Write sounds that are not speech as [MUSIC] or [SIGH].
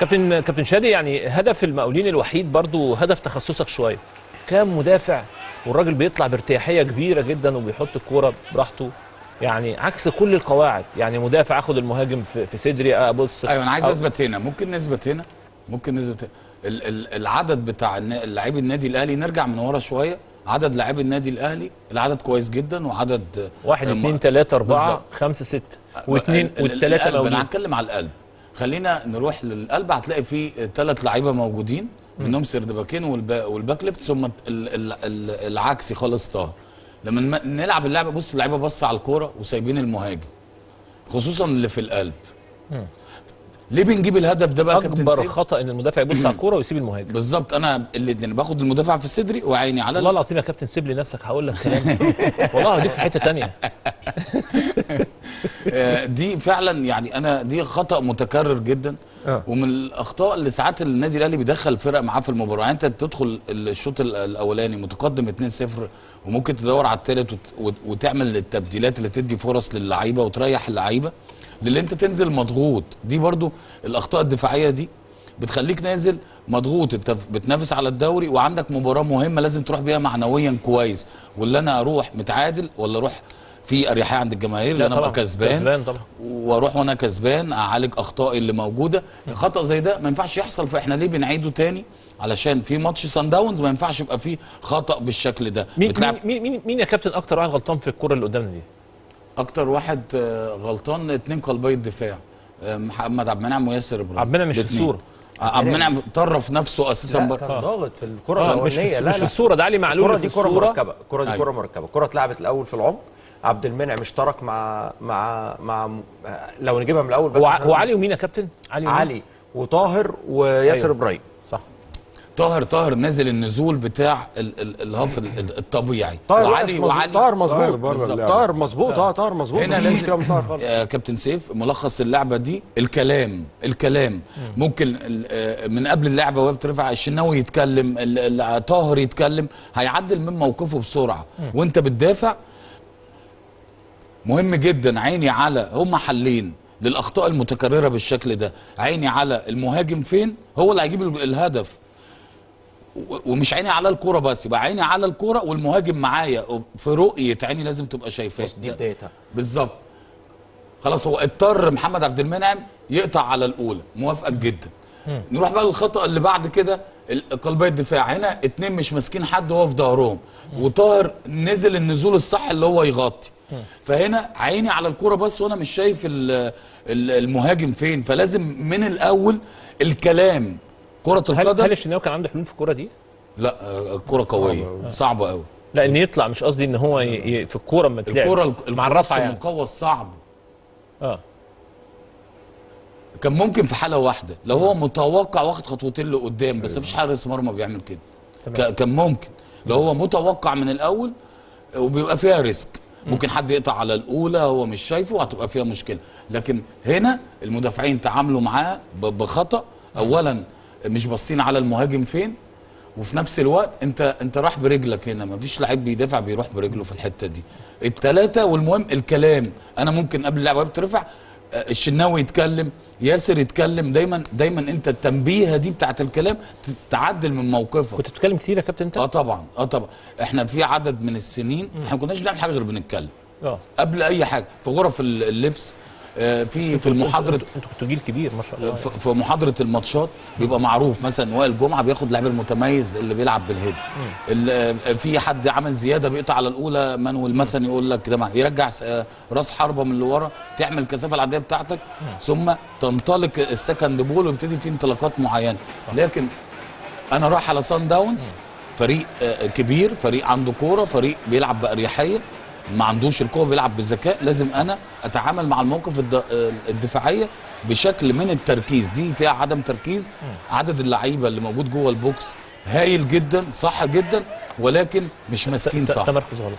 كابتن كابتن شادي يعني هدف المقاولين الوحيد برضو هدف تخصصك شوية. كام مدافع والراجل بيطلع بارتياحية كبيرة جدا وبيحط الكورة براحته؟ يعني عكس كل القواعد يعني مدافع أخد المهاجم في, في صدري ابص أيوه أنا عايز أثبت هنا. ممكن نثبت هنا؟ ممكن نثبت هنا. ال- ال- العدد بتاع لاعبي النادي الأهلي نرجع من ورا شوية. عدد لاعبي النادي الأهلي العدد كويس جدا وعدد واحد آه، اثنين ثلاثة أربعة بالظبط. خمسة ستة واثنين ال- ال- والثلاثة القلب، أنا هتكلم على القلب. خلينا نروح للقلب. هتلاقي فيه ثلاث لعيبة موجودين منهم سنتر باكين والبا- وال back left ثم ال- ال- ال- العكسي خالص طاهر لما نلعب اللعبة بص اللعيبة بص على الكورة وسايبين المهاجم خصوصا اللي في القلب. ليه بنجيب الهدف ده بقى كابتن أكبر سيف؟ خطأ إن المدافع يبص على الكورة ويسيب المهاجم. [CLEARS THROAT] بالظبط. أنا اللي باخد المدافع في صدري وعيني على والله العظيم يا كابتن سيب لي نفسك هقول لك كلام. [LAUGHS] والله هوديك في حتة تانية. آه، [LAUGHS] دي فعلا يعني أنا دي خطأ متكرر جدا. آه. ومن الأخطاء اللي ساعات النادي الأهلي بيدخل فرق معاه في المباراة. يعني أنت تدخل الشوط ال- الأولاني متقدم 2-0 وممكن تدور على الثالث وت- وت- وتعمل التبديلات اللي تدي فرص للعيبة وتريح اللعيبة. للي أنت تنزل مضغوط. دي برضو الأخطاء الدفاعية دي بتخليك نازل مضغوط. أنت بتنافس على الدوري وعندك مباراة مهمة لازم تروح بيها معنويا كويس. ولا أنا أروح متعادل ولا أروح في أريحية عند الجماهير اللي أنا ابقى طبعاً، كسبان. كسبان طبعا. وأروح وأنا كسبان أعالج أخطائي اللي موجودة. خطأ زي ده ما ينفعش يحصل فإحنا ليه بنعيده تاني؟ علشان في ماتش سان داونز ما ينفعش يبقى فيه خطأ بالشكل ده. مين بتلعب مين, مين مين يا كابتن أكتر واحد غلطان في الكورة اللي قدامنا دي؟ أكتر واحد آه، غلطان اتنين قلبي الدفاع. آه، محمد عبد المنعم وياسر إبراهيم. عبد المنعم مش في. الصورة. آه، عبد المنعم طرف نفسه أساسا بره. كان ضاغط في الكرة آه مش الأولانية. في, لا مش في لا. الصورة. ده علي معلول الكرة دي كرة مركبة. الكرة دي أيوة. كرة مركبة. الكرة اتلعبت الأول في العمق. عبد المنعم اشترك مع مع مع لو نجيبها من الأول بس هو هو علي ومين يا كابتن؟ علي ومين؟ علي وطاهر وياسر أيوة. إبراهيم. صح. طاهر طاهر نزل النزول بتاع ال- ال- الهاف ال- ال- الطبيعي. طاهر وعلي وعلي وعلي. طاهر طاهر مظبوط. طاهر مظبوط. آه طاهر مظبوط. هنا لازم. يا كابتن سيف ملخص اللعبة دي الكلام الكلام. ممكن ال- آه، من قبل اللعبة وهي بترفع الشناوي يتكلم ال- ال- طاهر يتكلم هيعدل من موقفه بسرعة. وانت بتدافع مهم جدا عيني على هم حلين للأخطاء المتكررة بالشكل ده. عيني على المهاجم فين؟ هو اللي هيجيب ال- الهدف. ومش عيني على الكورة بس يبقى عيني على الكورة والمهاجم معايا. في رؤية عيني لازم تبقى شايفاه. بالظبط. خلاص هو اضطر محمد عبد المنعم يقطع على الأولى. موافقك جدا. نروح بقى للخطأ اللي بعد كده قلبي الدفاع هنا اتنين مش ماسكين حد وهو في ظهرهم. وطاهر نزل النزول الصح اللي هو يغطي. فهنا عيني على الكرة بس وأنا مش شايف ال- ال- المهاجم فين. فلازم من الأول الكلام. كرة هل هل القدم الشناوي كان عنده حلول في الكورة دي؟ لا آه، الكرة قوية صعبة قوي لا إن يطلع مش قصدي إن هو ي... في الكورة اما تلعب الكرة مع الكرة الرفع يعني. المقوى الصعب آه. كان ممكن في حالة واحدة. لو هو متوقع واخد خطوتين لقدام بس مفيش حارس مرمى بيعمل كده. تمام. كان ممكن. لو هو متوقع من الأول وبيبقى فيها ريسك. ممكن حد يقطع على الأولى هو مش شايفه وهتبقى فيها مشكلة. لكن هنا المدافعين تعاملوا معاه بخطأ. اولا مش باصين على المهاجم فين؟ وفي نفس الوقت أنت أنت راح برجلك هنا. مفيش لعيب بيدافع بيروح برجله في الحتة دي. الثلاثه والمهم الكلام. أنا ممكن قبل اللعبه بترفع الشناوي يتكلم ياسر يتكلم دايما دايما انت التنبيهه دي بتاعت الكلام تعدل من موقفك. كنت بتتكلم كتير يا كابتن انت؟ آه طبعا آه طبعا. إحنا في عدد من السنين إحنا ما كناش بنعمل حاجة غير بنتكلم. آه. قبل أي حاجة في غرف ال- اللبس في في المحاضره أنتوا كنتوا جيل كبير ما شاء الله في محاضرة الماتشات بيبقى معروف مثلا وائل جمعة بياخد اللعيب المتميز اللي بيلعب بالهيد. ال- في حد عمل زيادة بيقطع على الأولى مانويل مثلا يقول لك ده يرجع آه، راس حربة من اللي ورا تعمل الكثافه العادية بتاعتك ثم تنطلق ال second ball ويبتدي في انطلاقات معينة. لكن أنا رايح على صن داونز فريق آه، كبير فريق عنده كورة فريق بيلعب بأريحية ما عندوش القوة بيلعب بذكاء لازم أنا أتعامل مع الموقف الد- الدفاعية بشكل من التركيز. دي فيها عدم تركيز. عدد اللعيبة اللي موجود جوه البوكس هايل جدا صح جدا ولكن مش ماسكين صح. ده مركز غلط.